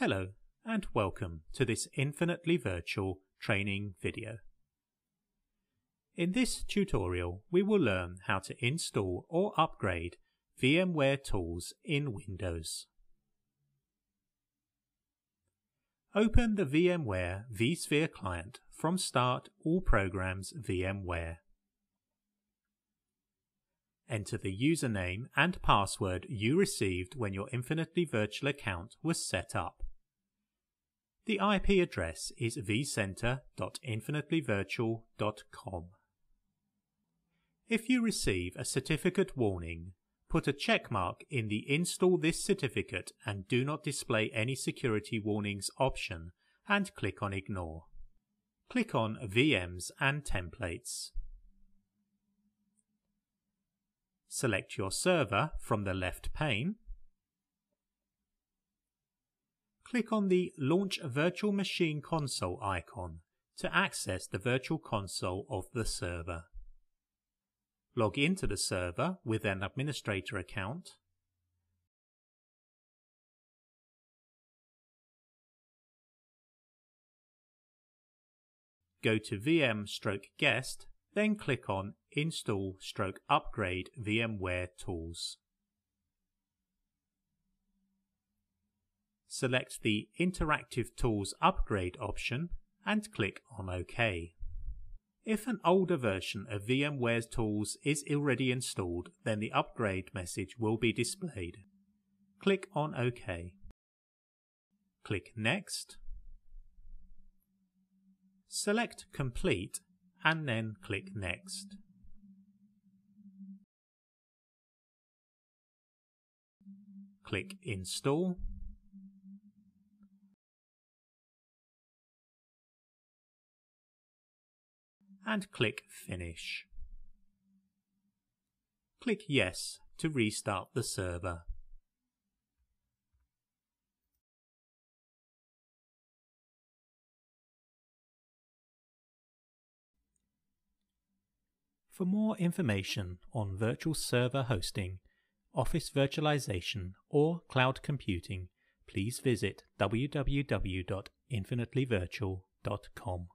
Hello and welcome to this Infinitely Virtual training video. In this tutorial we will learn how to install or upgrade VMware tools in Windows. Open the VMware vSphere client from Start All Programs VMware. Enter the username and password you received when your Infinitely Virtual account was set up. The IP address is vcenter.infinitelyvirtual.com. If you receive a certificate warning, put a checkmark in the Install this certificate and do not display any security warnings option and click on Ignore. Click on VMs and Templates. Select your server from the left pane click on the Launch Virtual Machine Console icon to access the virtual console of the server. Log into the server with an administrator account. Go to VM stroke guest, then click on Install stroke upgrade VMware tools. Select the Interactive Tools Upgrade option and click on OK. If an older version of VMware's tools is already installed, then the upgrade message will be displayed. Click on OK. Click Next. Select Complete and then click Next. Click Install and click Finish. Click Yes to restart the server. For more information on virtual server hosting, office virtualization, or cloud computing, please visit www.infinitelyvirtual.com.